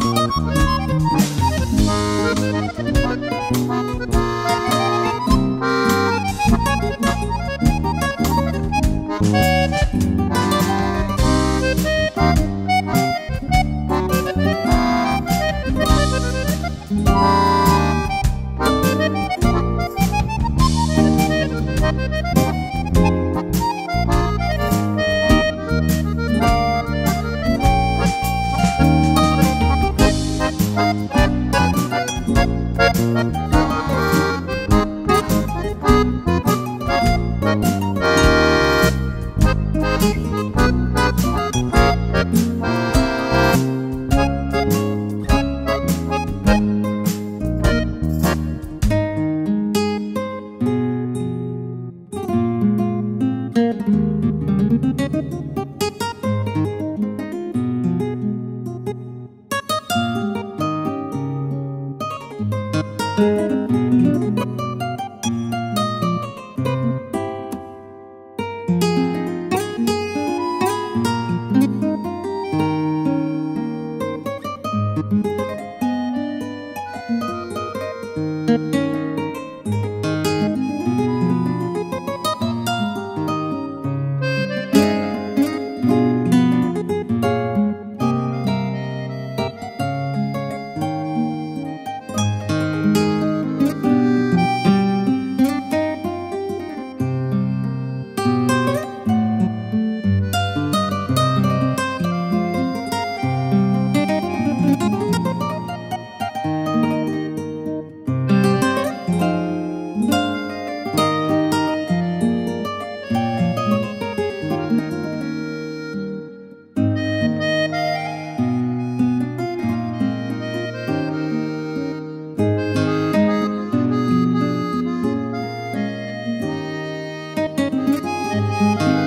Thank you. Música Música